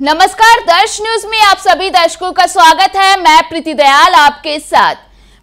नमस्कार, दर्श न्यूज़ में आप सभी दर्शकों का स्वागत है। मैं प्रीति दयाल आपके साथ।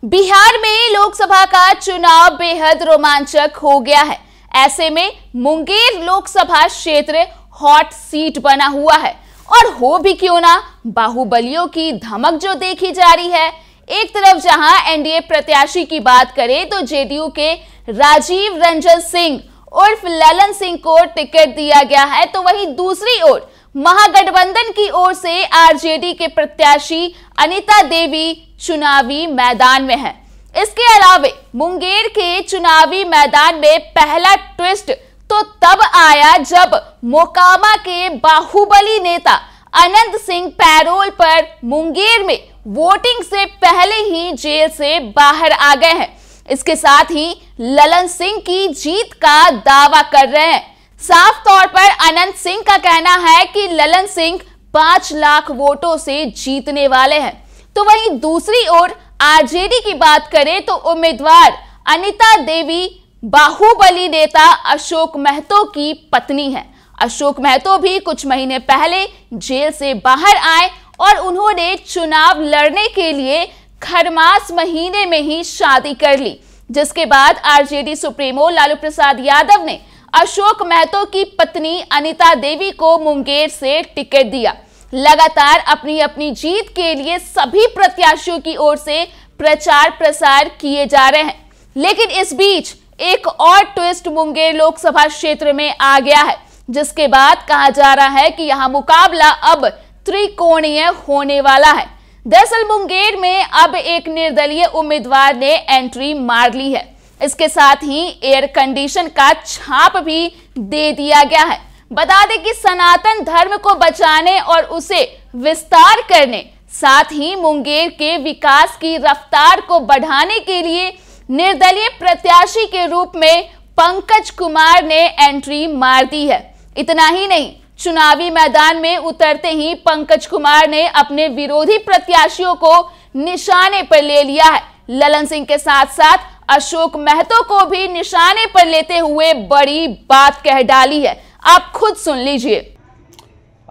बिहार में लोकसभा का चुनाव बेहद रोमांचक हो गया है। ऐसे में मुंगेर लोकसभा क्षेत्र हॉट सीट बना हुआ है। और हो भी क्यों ना, बाहुबलियों की धमक जो देखी जा रही है। एक तरफ़ जहाँ एनडीए प्रत्याशी की बात करें तो जेडीयू के राजीव रंजन सिंह उर्फ़ ललन सिंह को टिकट दिया गया है तो वहीं दूसरी ओर महागठबंधन की ओर से आरजेडी के प्रत्याशी अनिता देवी चुनावी मैदान में है। इसके अलावे मुंगेर के चुनावी मैदान में पहला ट्विस्ट तो तब आया जब मोकामा के बाहुबली नेता अनंत सिंह पैरोल पर मुंगेर में वोटिंग से पहले ही जेल से बाहर आ गए हैं। इसके साथ ही ललन सिंह की जीत का दावा कर रहे हैं। साफ़ तौर पर अनंत सिंह का कहना है कि ललन सिंह पाँच लाख वोटों से जीतने वाले हैं। तो वहीं दूसरी ओर आरजेडी की बात करें तो उम्मीदवार अनिता देवी, बाहुबली नेता अशोक महतो की पत्नी है। अशोक महतो भी कुछ महीने पहले जेल से बाहर आए और उन्होंने चुनाव लड़ने के लिए खरमास महीने में ही शादी कर ली, जिसके बाद आरजेडी सुप्रीमो लालू प्रसाद यादव ने अशोक महतो की पत्नी अनिता देवी को मुंगेर से टिकट दिया। लगातार अपनी अपनी जीत के लिए सभी प्रत्याशियों की ओर से प्रचार प्रसार किए जा रहे हैं। लेकिन इस बीच एक और ट्विस्ट मुंगेर लोकसभा क्षेत्र में आ गया है, जिसके बाद कहा जा रहा है कि यहाँ मुकाबला अब त्रिकोणीय होने वाला है। दरअसल मुंगेर में अब एक निर्दलीय उम्मीदवार ने एंट्री मार ली है। इसके साथ ही एयर कंडीशन का छाप भी दे दिया गया है। बता दें कि सनातन धर्म को बचाने और उसे विस्तार करने, साथ ही मुंगेर के विकास की रफ्तार को बढ़ाने के लिए निर्दलीय प्रत्याशी के रूप में पंकज कुमार ने एंट्री मार दी है। इतना ही नहीं, चुनावी मैदान में उतरते ही पंकज कुमार ने अपने विरोधी प्रत्याशियों को निशाने पर ले लिया है। ललन सिंह के साथ साथ अशोक महतो को भी निशाने पर लेते हुए बड़ी बात कह डाली है। आप खुद सुन लीजिए।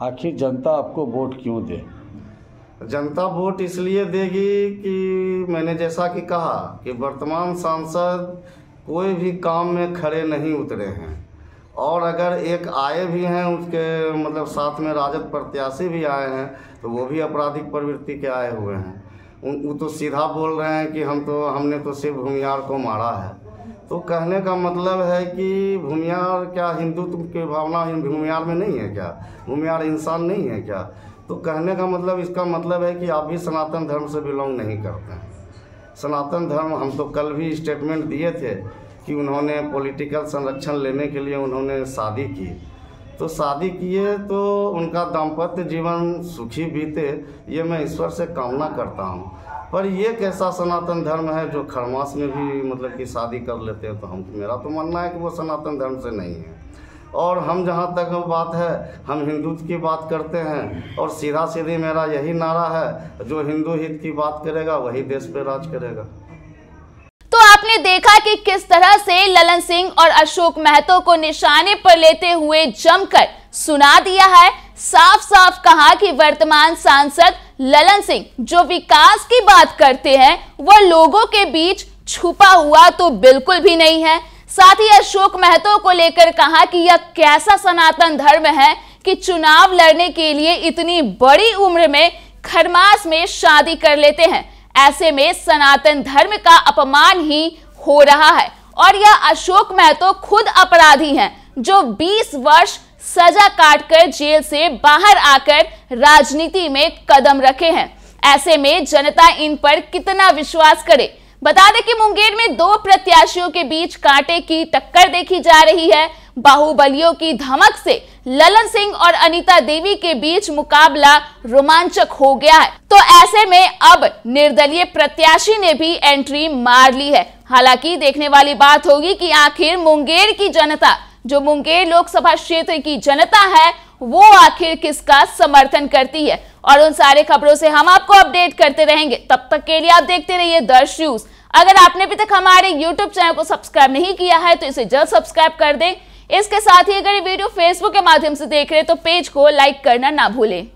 आखिर जनता आपको वोट क्यों दे? जनता वोट इसलिए देगी कि मैंने जैसा कि कहा कि वर्तमान सांसद कोई भी काम में खड़े नहीं उतरे हैं। और अगर एक आए भी हैं उसके मतलब साथ में राजद प्रत्याशी भी आए हैं तो वो भी आपराधिक प्रवृत्ति के आए हुए हैं। वो तो सीधा बोल रहे हैं कि हम तो हमने तो सिर्फ़ भूमियार को मारा है। तो कहने का मतलब है कि भूमियार क्या हिंदुत्व की भावना भूमियार में नहीं है क्या? भूमियार इंसान नहीं है क्या? तो कहने का मतलब इसका मतलब है कि आप भी सनातन धर्म से बिलोंग नहीं करते हैं। सनातन धर्म हम तो कल भी स्टेटमेंट दिए थे कि उन्होंने पॉलिटिकल संरक्षण लेने के लिए उन्होंने शादी की। तो शादी किए तो उनका दाम्पत्य जीवन सुखी बीते, ये मैं ईश्वर से कामना करता हूँ। पर ये कैसा सनातन धर्म है जो खरमास में भी मतलब कि शादी कर लेते हैं तो हम, मेरा तो मानना है कि वो सनातन धर्म से नहीं है। और हम जहाँ तक बात है, हम हिंदुत्व की बात करते हैं और सीधा सीधी मेरा यही नारा है, जो हिंदू हित की बात करेगा, वही देश पे राज करेगा। आपने देखा कि किस तरह से ललन सिंह और अशोक महतो को निशाने पर लेते हुए जमकर सुना दिया है। साफ़ साफ़ कहा कि वर्तमान सांसद ललन सिंह जो विकास की बात करते हैं, वह लोगों के बीच छुपा हुआ तो बिल्कुल भी नहीं है। साथ ही अशोक महतो को लेकर कहा कि यह कैसा सनातन धर्म है कि चुनाव लड़ने के लिए इतनी बड़ी उम्र में खरमास में शादी कर लेते हैं। ऐसे में सनातन धर्म का अपमान ही हो रहा है। और यह अशोक महतो खुद अपराधी हैं, जो 20 वर्ष सजा काटकर जेल से बाहर आकर राजनीति में कदम रखे हैं। ऐसे में जनता इन पर कितना विश्वास करे? बता दें कि मुंगेर में दो प्रत्याशियों के बीच कांटे की टक्कर देखी जा रही है। बाहुबलियों की धमक से ललन सिंह और अनीता देवी के बीच मुकाबला रोमांचक हो गया है। तो ऐसे में अब निर्दलीय प्रत्याशी ने भी एंट्री मार ली है। हालाँकि देखने वाली बात होगी कि आखिर मुंगेर की जनता, जो मुंगेर लोकसभा क्षेत्र की जनता है, वो आखिर किसका समर्थन करती है? और उन सारे खबरों से हम आपको अपडेट करते रहेंगे। तब तक के लिए आप देखते रहिए दर्श न्यूज़। अगर आपने अभी तक हमारे यूट्यूब चैनल को सब्सक्राइब नहीं किया है तो इसे जल्द सब्सक्राइब कर दें। इसके साथ ही अगर ये वीडियो फेसबुक के माध्यम से देख रहे हैं तो पेज को लाइक करना ना भूलें।